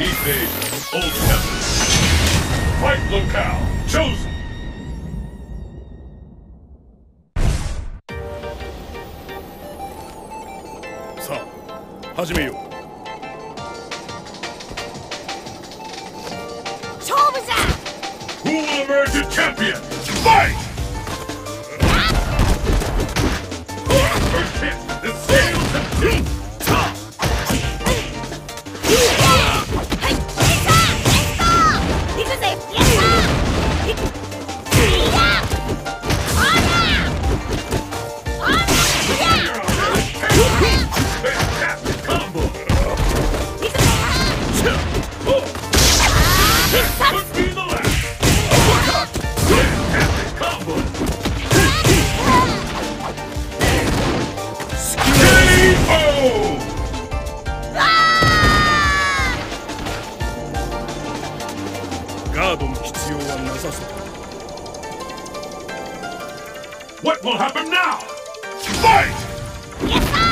East Asia, Old Temple. Fight locale chosen. さあ始めよう勝負じゃ Who will emerge a champion? Fight! ガードの必要はなさそう What will happen now? Fight! What's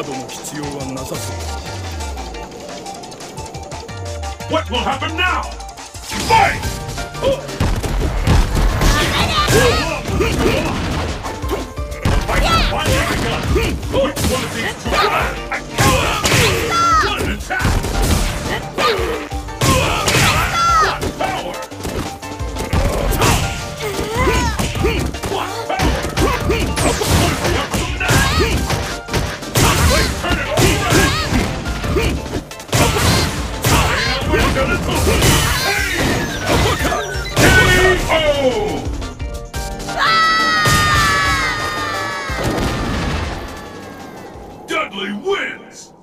ガードの必要はなさそう What will happen now? Fight! The fight Wins!